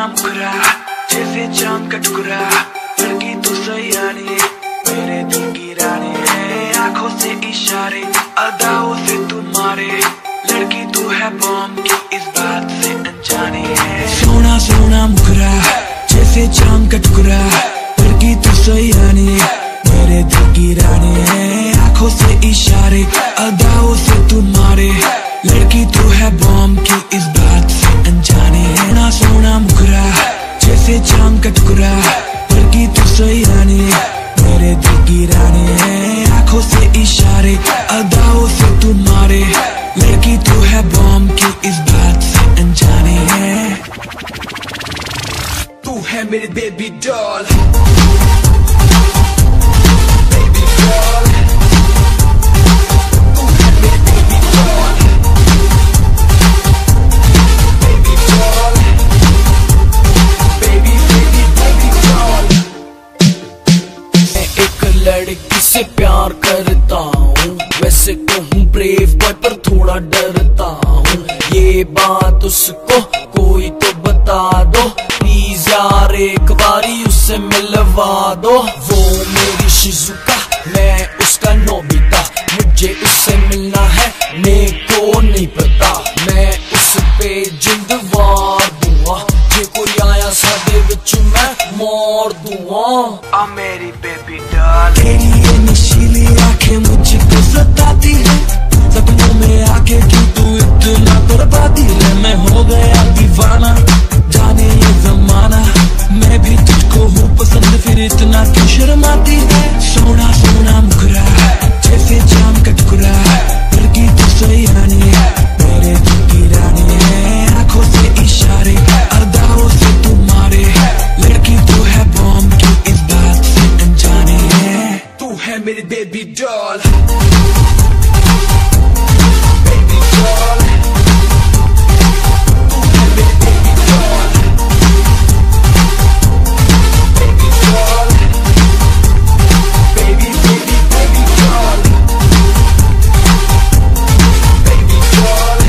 नाम मुकरा जैसे चाँद का टुकड़ा। लड़की तू तो सयानी, मेरे दिल की रानी। है आँखों से इशारे, अदाओं से तुम्हारे लड़की तू है बॉम्ब की इस बात से अनजानी। है सोना सोना मुखरा, जैसे चाँद का टुकड़ा। लड़की तू सयानी, मेरे दिल की रानी। है आँखों से इशारे अदा टुकड़ा लड़की तो सही रानी, मेरे दिल की रानी आँखों से इशारे, अदाओं से तू मारे। लड़की तो है बॉम्ब की इस बात से अनजाने तू है मेरी बेबी डॉल लड़की से प्यार करता हूँ। वैसे तो हूँ ब्रेव बॉय पर थोड़ा डरता हूँ। ये बात उसको कोई तो बता दो। प्लीज़ यार, एक बारी उससे मिलवा दो। वो मेरी शिजुका मैं उसका नोबिता। मुझे उससे मिलना है, मेरे को नहीं पता। मैं उस पे जिंद वार दूँगा जे कोई मैं दुआ मेरी बेबी डॉल तेरी ये नशीली आँखें मुझको सताती है। सपनों में आके की तू इतना बर्बादी है। मैं हो गया दीवाना जाने ये जमाना। मैं भी तुझको हूँ पसंद फिर इतना क्यों शर्माती है? सोना animated baby doll. Baby doll.